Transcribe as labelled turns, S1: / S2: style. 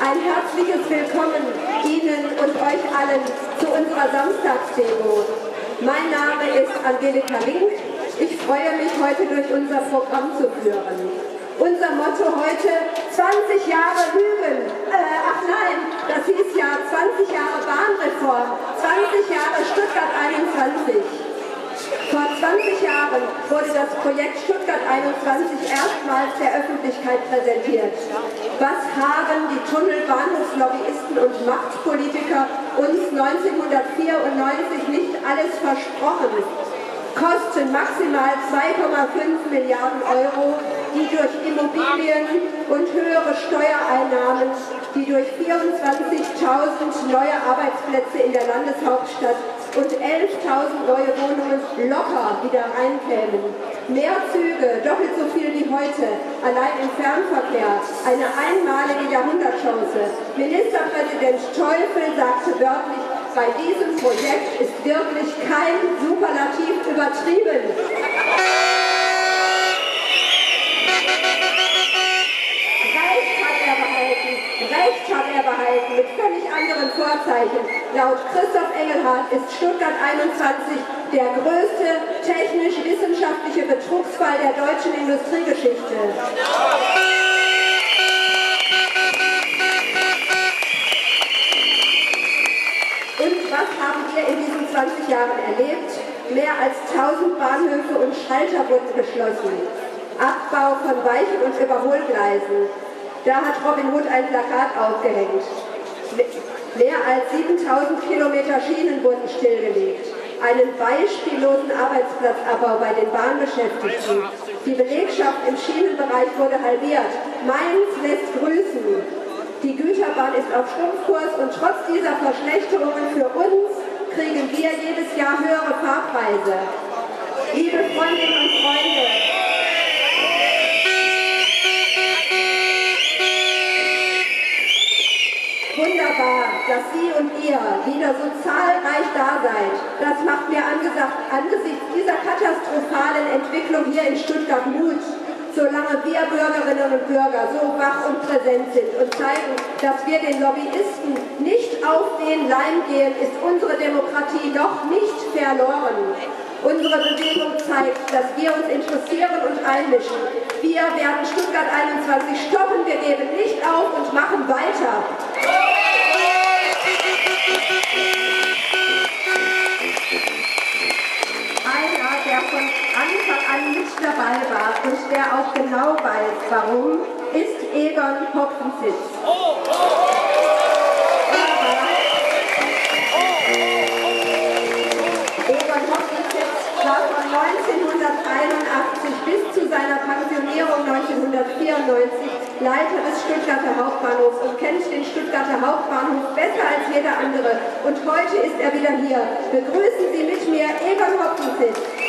S1: ein herzliches Willkommen Ihnen und euch allen zu unserer Samstagsdemo. Mein Name ist Angelika Link. Ich freue mich, heute durch unser Programm zu führen. Unser Motto heute, 20 Jahre Lügen. Äh, ach nein, das hieß ja 20 Jahre Bahnreform, 20 Jahre Stuttgart 21. Vor 20 Jahren wurde das Projekt Stuttgart 21 erstmals der Öffentlichkeit präsentiert. Was haben die Tunnelbahnhofslobbyisten und Machtpolitiker uns 1994 nicht alles versprochen? Kosten maximal 2,5 Milliarden Euro, die durch Immobilien und höhere Steuereinnahmen, die durch 24.000 neue Arbeitsplätze in der Landeshauptstadt und 11.000 neue Wohnungen locker wieder reinkämen. Mehr Züge, doppelt so viel wie heute, allein im Fernverkehr, eine einmalige Jahrhundertchance. Ministerpräsident Teufel sagte wörtlich, bei diesem Projekt ist wirklich kein Superlativ Recht hat er behalten, mit völlig anderen Vorzeichen. Laut Christoph Engelhardt ist Stuttgart 21 der größte technisch-wissenschaftliche Betrugsfall der deutschen Industriegeschichte. Und was haben wir in diesen 20 Jahren erlebt? Mehr als 1000 Bahnhöfe und Schalter wurden geschlossen. Abbau von Weichen- und Überholgleisen, da hat Robin Hood ein Plakat aufgehängt. Mehr als 7000 Kilometer Schienen wurden stillgelegt. Einen beispiellosen Arbeitsplatzabbau bei den Bahnbeschäftigten. Die Belegschaft im Schienenbereich wurde halbiert. Mainz lässt grüßen. Die Güterbahn ist auf Schrumpfkurs und trotz dieser Verschlechterungen für uns kriegen wir jedes Jahr höhere Fahrpreise. Liebe Freundinnen und Freunde, wunderbar, dass Sie und ihr wieder so zahlreich da seid. Das macht mir angesichts dieser katastrophalen Entwicklung hier in Stuttgart Mut, solange wir Bürgerinnen und Bürger so wach und präsent sind und zeigen, dass wir den Lobbyisten nicht auf den Leim gehen, ist unsere Demokratie noch nicht verloren. Unsere Bewegung zeigt, dass wir uns interessieren und einmischen. Wir werden Stuttgart 21 stoppen, wir geben nicht auf und machen weiter. Dabei war und der auch genau weiß, warum, ist Egon Hopfensitz. Egon Hopfensitz war von 1981 bis zu seiner Pensionierung 1994 Leiter des Stuttgarter Hauptbahnhofs und kennt den Stuttgarter Hauptbahnhof besser als jeder andere. Und heute ist er wieder hier. Begrüßen Sie mit mir Egon Hopfensitz.